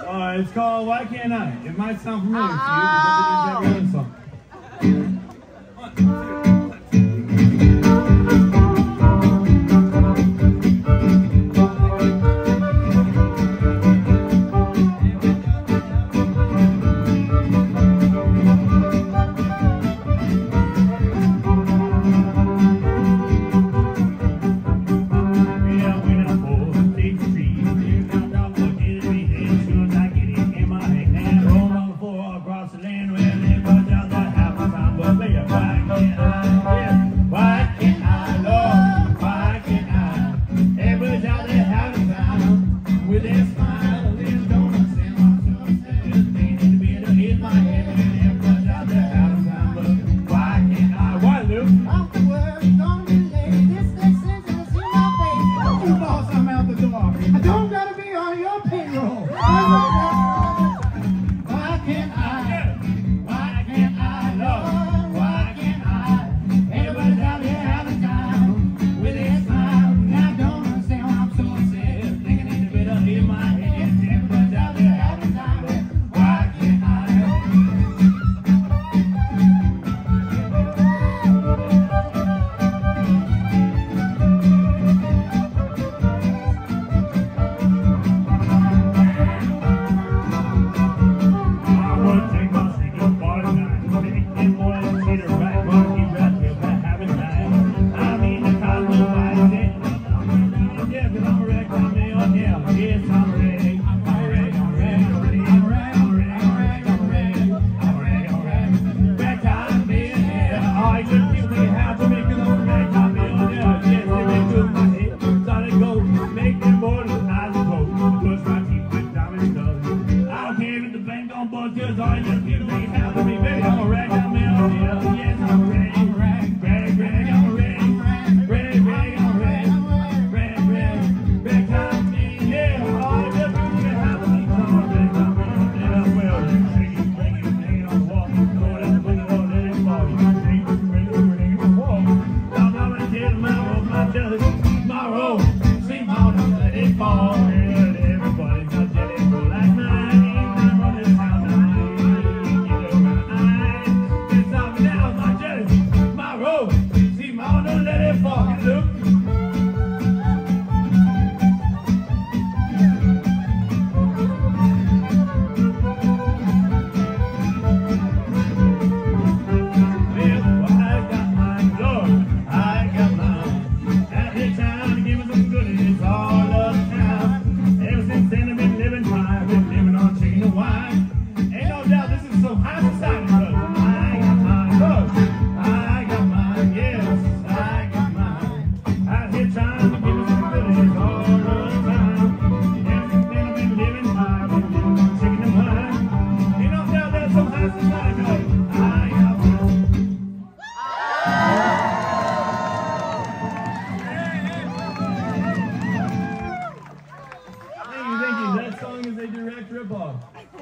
Uh, it's called Why Can't I? It might sound familiar to you it is that oh. song. Thank you. España Wow.